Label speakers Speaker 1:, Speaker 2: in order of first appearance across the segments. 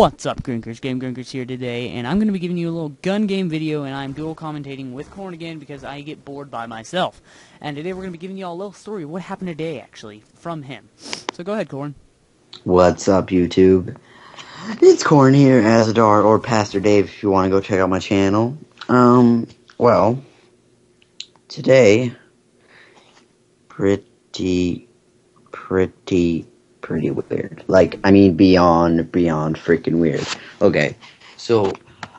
Speaker 1: What's up, Grankers? Game Grankers here today, and I'm going to be giving you a little gun game video, and I'm dual commentating with Corrin again because I get bored by myself. And today we're going to be giving you all a little story of what happened today, actually, from him. So go ahead, Corrin.
Speaker 2: What's up, YouTube? It's Corrin here, Azadar, or Pastor Dave if you want to go check out my channel. Um, well, today, pretty, pretty pretty weird. Like, I mean, beyond, beyond freaking weird. Okay, so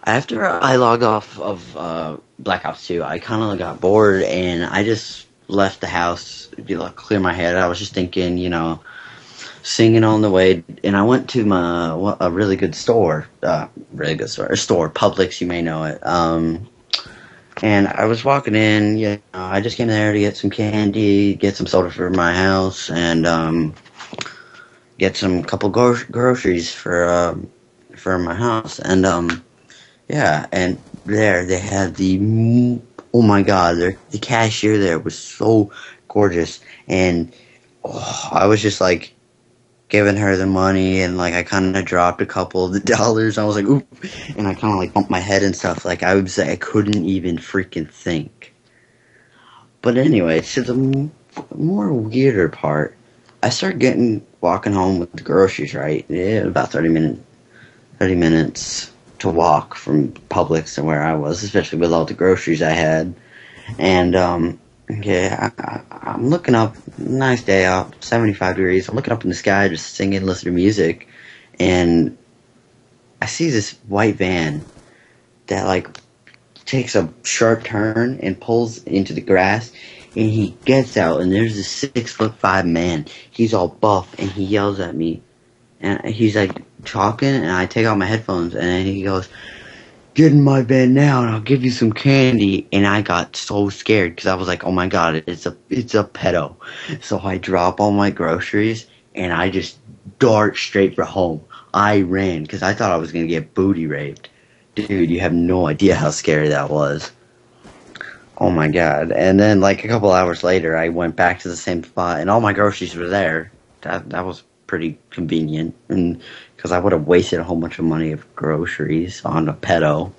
Speaker 2: after I logged off of uh, Black Ops 2, I kind of got bored and I just left the house to like, clear my head. I was just thinking, you know, singing on the way, and I went to my a really good store, uh, really good store, a store, Publix, you may know it. Um, and I was walking in, you know, I just came there to get some candy, get some soda for my house, and um, get some couple gro- groceries for um, for my house, and um, yeah, and there they had the oh my god, the cashier there was so gorgeous, and oh, I was just like giving her the money, and like I kind of dropped a couple of the dollars. I was like, oop, and I kind of like bumped my head and stuff. Like I would say, I couldn't even freaking think. But anyway, to the more weirder part, I started getting walking home with the groceries, right? Yeah, about 30 minutes, 30 minutes to walk from Publix to where I was, especially with all the groceries I had. And, um, yeah, I, am looking up, nice day out, 75 degrees. I'm looking up in the sky, just singing, listening to music. And I see this white van that, like, takes a sharp turn and pulls into the grass and he gets out and there's a six foot five man. He's all buff and he yells at me, and he's like talking, and I take out my headphones and he goes, "Get in my bed now, and I'll give you some candy." And I got so scared because I was like, "Oh my god, it's a it's a pedo!" So I drop all my groceries and I just dart straight for home. I ran because I thought I was gonna get booty raped. Dude, you have no idea how scary that was. Oh my god! And then like a couple hours later, I went back to the same spot, and all my groceries were there. That that was pretty convenient, and because I would have wasted a whole bunch of money of groceries on a pedo.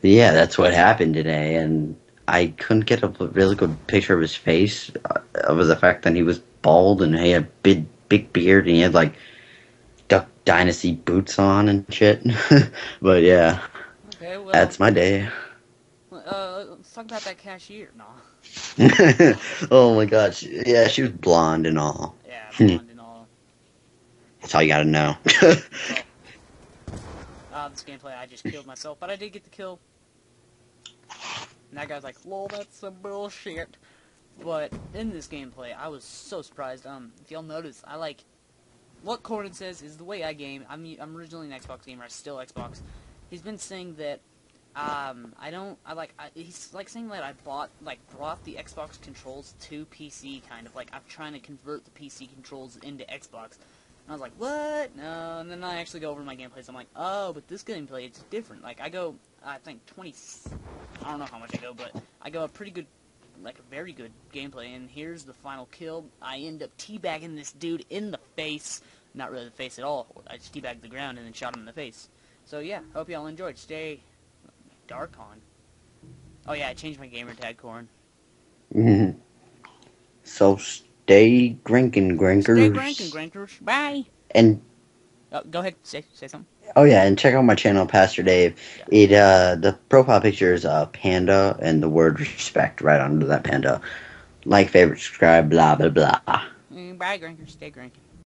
Speaker 2: But yeah, that's what happened today, and I couldn't get a really good picture of his face, uh, of the fact that he was bald and he had big big beard and he had like Duck Dynasty boots on and shit. but yeah, okay, well, that's my day.
Speaker 1: Uh, let's talk about that cashier. No.
Speaker 2: oh my gosh. Yeah, she was blonde and all.
Speaker 1: Yeah, blonde and all.
Speaker 2: That's all you gotta know.
Speaker 1: well, uh, this gameplay, I just killed myself, but I did get the kill. And that guy's like, lol, that's some bullshit. But in this gameplay, I was so surprised. Um, if y'all notice, I like what Corrin says is the way I game. I'm I'm originally an Xbox gamer. I still Xbox. He's been saying that um, I don't, I like, I, he's like saying that I bought, like, brought the Xbox controls to PC, kind of, like, I'm trying to convert the PC controls into Xbox. And I was like, what? No, and then I actually go over my gameplays, I'm like, oh, but this gameplay, it's different. Like, I go, I think, 20, I don't know how much I go, but I go a pretty good, like, a very good gameplay, and here's the final kill. I end up teabagging this dude in the face. Not really the face at all. I just teabagged the ground and then shot him in the face. So, yeah, hope y'all enjoyed. Stay Darkon. Oh yeah, I changed my gamer tag, Corrin.
Speaker 2: Mm-hmm. So stay drinking, Grankers.
Speaker 1: Stay drinking, Grankers. Bye.
Speaker 2: And
Speaker 1: oh, go ahead, say say something.
Speaker 2: Oh yeah, and check out my channel, Pastor Dave. Yeah. It uh the profile picture is a panda and the word respect right under that panda. Like, favorite, subscribe, blah blah blah.
Speaker 1: Mm, bye, Grankers. Stay drinking.